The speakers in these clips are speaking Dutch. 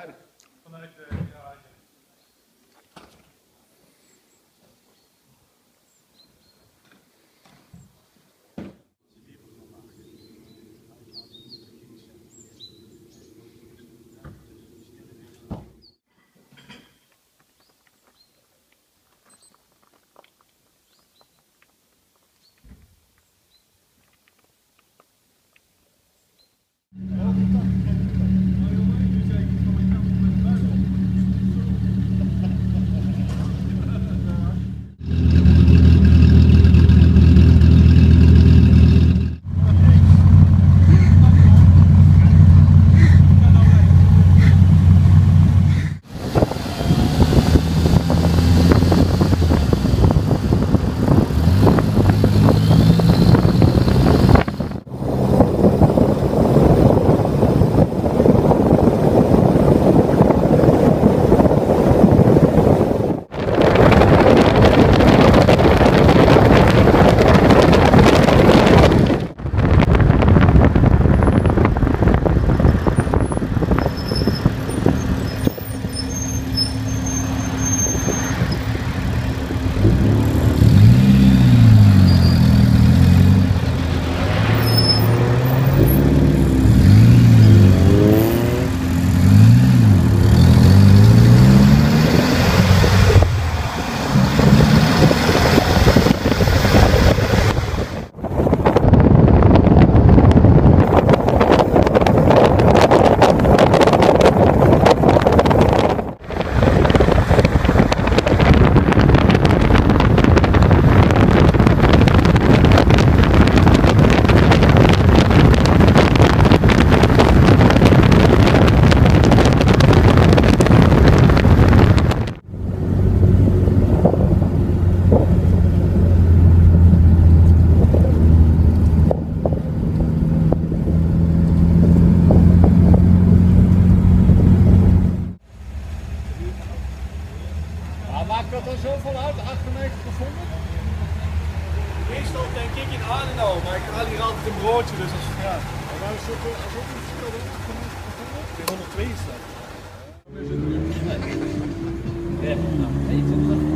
Hadi. Pınar Ekber'e dat dan zoveel uit, 98 gevonden? Meestal denk ik in Arnhem, maar ik haal hier altijd een broodje, dus als ja. En nou is het als ook een verschil, hè? 102 is dat. Öl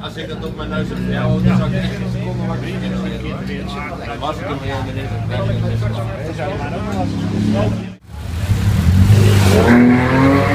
Als ik dat op mijn neus heb, ja, dan zou ik echt een seconde wakker. Dan was ik nog heel beneden. We